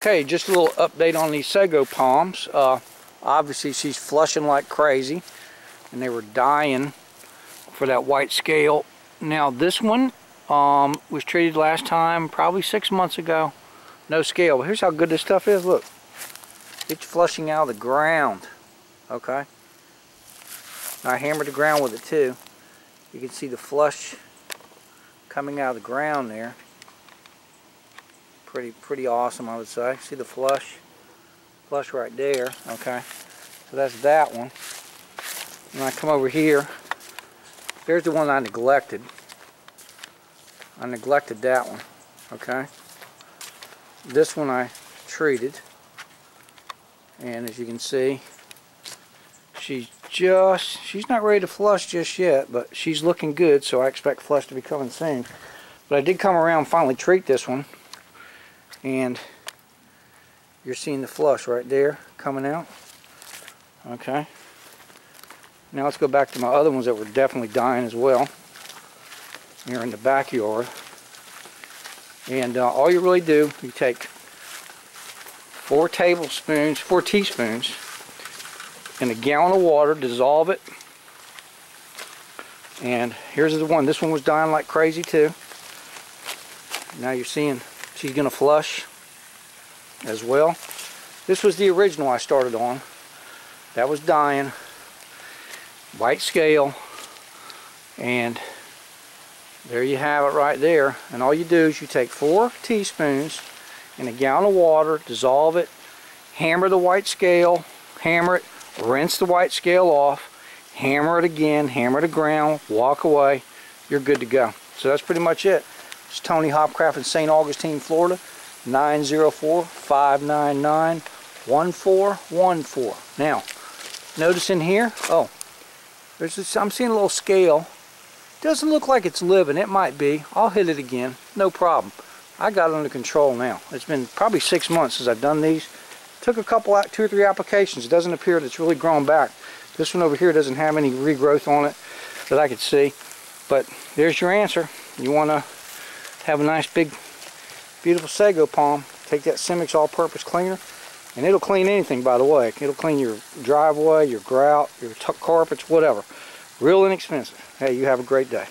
Okay, just a little update on these sago palms. Uh, obviously she's flushing like crazy and they were dying for that white scale. Now this one um, was treated last time probably six months ago. No scale. But here's how good this stuff is. Look. It's flushing out of the ground. Okay. I hammered the ground with it too. You can see the flush coming out of the ground there pretty pretty awesome I would say. See the flush? Flush right there okay. So that's that one. And I come over here there's the one I neglected. I neglected that one okay? This one I treated and as you can see she's just she's not ready to flush just yet but she's looking good so I expect flush to be coming soon. But I did come around and finally treat this one and you're seeing the flush right there coming out. Okay. Now let's go back to my other ones that were definitely dying as well. Here in the backyard. And uh, all you really do you take four tablespoons four teaspoons in a gallon of water dissolve it. And here's the one this one was dying like crazy too. Now you're seeing She's going to flush as well. This was the original I started on. That was dying. White scale. And there you have it right there. And all you do is you take four teaspoons in a gallon of water, dissolve it, hammer the white scale, hammer it, rinse the white scale off, hammer it again, hammer the ground, walk away, you're good to go. So that's pretty much it. It's Tony Hopcraft in St. Augustine, Florida. 904-599-1414. Now, notice in here, oh, there's this, I'm seeing a little scale. Doesn't look like it's living. It might be. I'll hit it again. No problem. I got it under control now. It's been probably six months since I've done these. Took a couple, two or three applications. It doesn't appear that it's really grown back. This one over here doesn't have any regrowth on it that I could see. But there's your answer. You want to have a nice big beautiful sago palm. Take that Simix all-purpose cleaner and it'll clean anything by the way. It'll clean your driveway your grout your tuck carpets whatever. Real inexpensive. Hey you have a great day